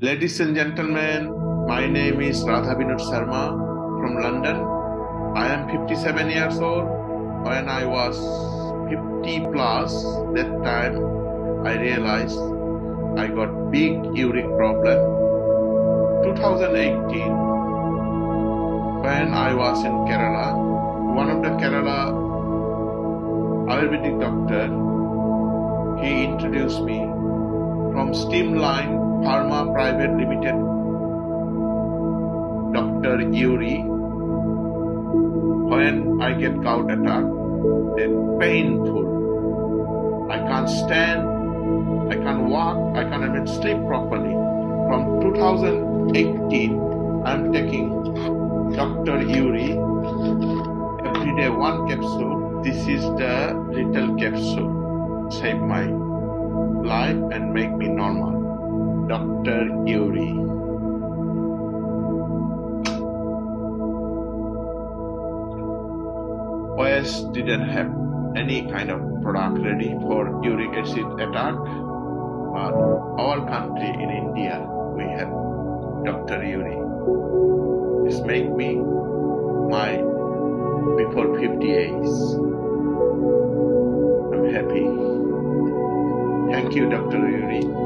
Ladies and gentlemen, my name is Radha Vinod Sharma from London. I am 57 years old. When I was 50 plus, that time I realized I got big uric problem. 2018, when I was in Kerala, one of the Kerala Ayurvedic doctor, he introduced me from Streamline Pharma Private Limited, Dr. Uri. When I get gout attack, they're painful. I can't stand, I can't walk, I can't even sleep properly. From 2018, I'm taking Dr. Uri every day one capsule. This is the little capsule. Save my life and make me normal. Dr. Uri. OS didn't have any kind of product ready for uric acid attack, but our country in India, we have Dr. Uri. This make me my before 50 years. I'm happy. Thank you, Dr. Uri.